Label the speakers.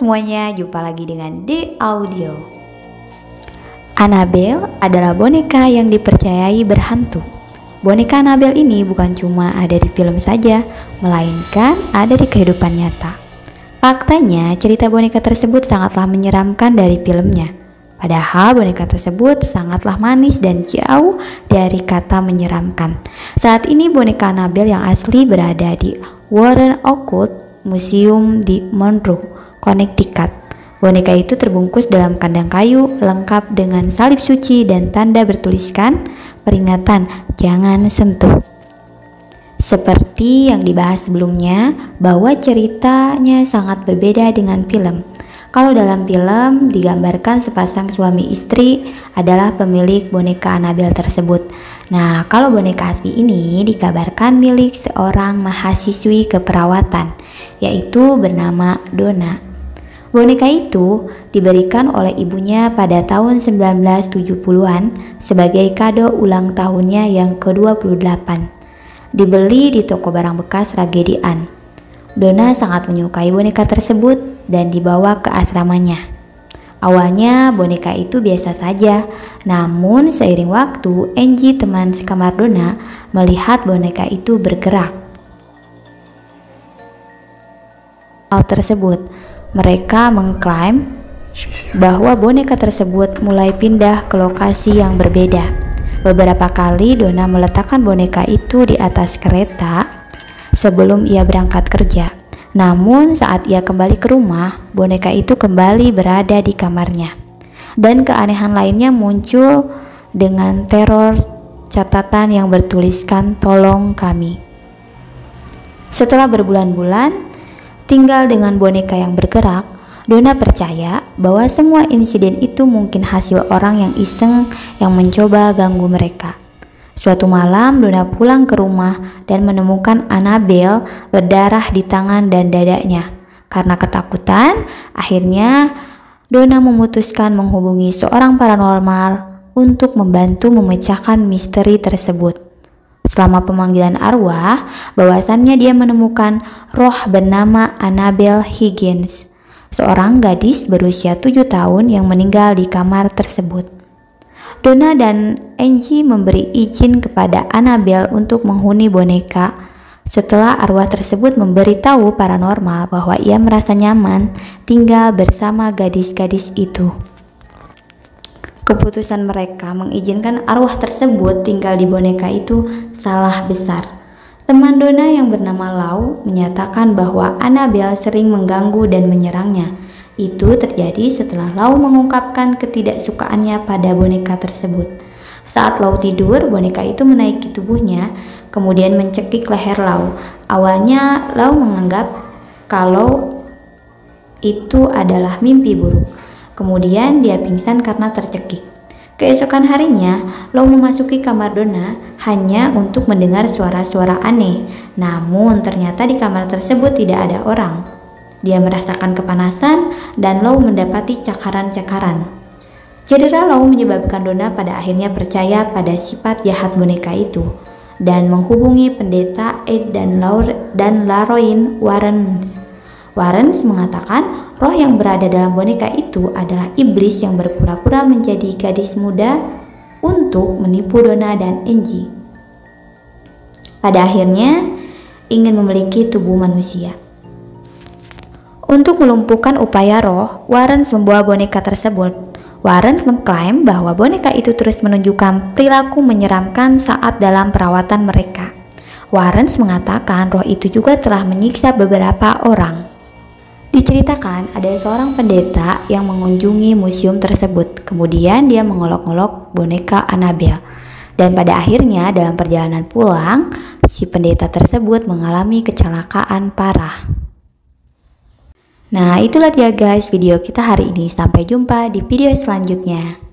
Speaker 1: Semuanya, jumpa lagi dengan The Audio. Annabelle adalah boneka yang dipercayai berhantu. Boneka Annabelle ini bukan cuma ada di film saja, melainkan ada di kehidupan nyata. Faktanya, cerita boneka tersebut sangatlah menyeramkan dari filmnya. Padahal boneka tersebut sangatlah manis dan jauh dari kata menyeramkan. Saat ini boneka Annabelle yang asli berada di Warren Occult Museum di Monroe, Connecticut. Boneka itu terbungkus dalam kandang kayu lengkap dengan salib suci dan tanda bertuliskan peringatan jangan sentuh. Seperti yang dibahas sebelumnya, bahwa ceritanya sangat berbeda dengan film. Kalau dalam film digambarkan sepasang suami istri adalah pemilik boneka Annabelle tersebut. Nah, kalau boneka asli ini dikabarkan milik seorang mahasiswi keperawatan, yaitu bernama Donna. Boneka itu diberikan oleh ibunya pada tahun 1970-an sebagai kado ulang tahunnya yang ke-28. Dibeli di toko barang bekas Ragedian. Donna sangat menyukai boneka tersebut dan dibawa ke asramanya. Awalnya boneka itu biasa saja, namun seiring waktu Angie teman sekamar Donna melihat boneka itu bergerak. Hal tersebut, mereka mengklaim bahwa boneka tersebut mulai pindah ke lokasi yang berbeda. Beberapa kali Donna meletakkan boneka itu di atas kereta sebelum ia berangkat kerja. Namun saat ia kembali ke rumah, boneka itu kembali berada di kamarnya. Dan keanehan lainnya muncul dengan teror catatan yang bertuliskan tolong kami. Setelah berbulan-bulan tinggal dengan boneka yang bergerak, Dona percaya bahwa semua insiden itu mungkin hasil orang yang iseng yang mencoba ganggu mereka. Suatu malam, Dona pulang ke rumah dan menemukan Annabelle berdarah di tangan dan dadanya. Karena ketakutan, akhirnya Dona memutuskan menghubungi seorang paranormal untuk membantu memecahkan misteri tersebut. Selama pemanggilan arwah, bahwasannya dia menemukan roh bernama Annabelle Higgins, seorang gadis berusia tujuh tahun yang meninggal di kamar tersebut. Donna dan Angie memberi izin kepada Annabelle untuk menghuni boneka setelah arwah tersebut memberitahu paranormal bahwa ia merasa nyaman tinggal bersama gadis-gadis itu. Keputusan mereka mengizinkan arwah tersebut tinggal di boneka itu salah besar. Teman Donna yang bernama Lau menyatakan bahwa Annabelle sering mengganggu dan menyerangnya itu terjadi setelah Lau mengungkapkan ketidaksukaannya pada boneka tersebut. Saat Lau tidur, boneka itu menaiki tubuhnya, kemudian mencekik leher Lau. Awalnya Lau menganggap kalau itu adalah mimpi buruk. Kemudian dia pingsan karena tercekik. Keesokan harinya, Lau memasuki kamar Donna hanya untuk mendengar suara-suara aneh. Namun ternyata di kamar tersebut tidak ada orang. Dia merasakan kepanasan dan Low mendapati cakaran-cakaran. Cedera Low menyebabkan Donna pada akhirnya percaya pada sifat jahat boneka itu dan menghubungi pendeta Ed dan, Laur dan Laroin Warren. Warren mengatakan roh yang berada dalam boneka itu adalah iblis yang berpura-pura menjadi gadis muda untuk menipu Donna dan Angie. Pada akhirnya ingin memiliki tubuh manusia. Untuk melumpuhkan upaya roh, Warren membawa boneka tersebut. Warren mengklaim bahwa boneka itu terus menunjukkan perilaku menyeramkan saat dalam perawatan mereka. Warren mengatakan roh itu juga telah menyiksa beberapa orang. Diceritakan ada seorang pendeta yang mengunjungi museum tersebut. Kemudian dia mengolok-olok boneka Annabelle. Dan pada akhirnya dalam perjalanan pulang, si pendeta tersebut mengalami kecelakaan parah. Nah itulah dia guys video kita hari ini. Sampai jumpa di video selanjutnya.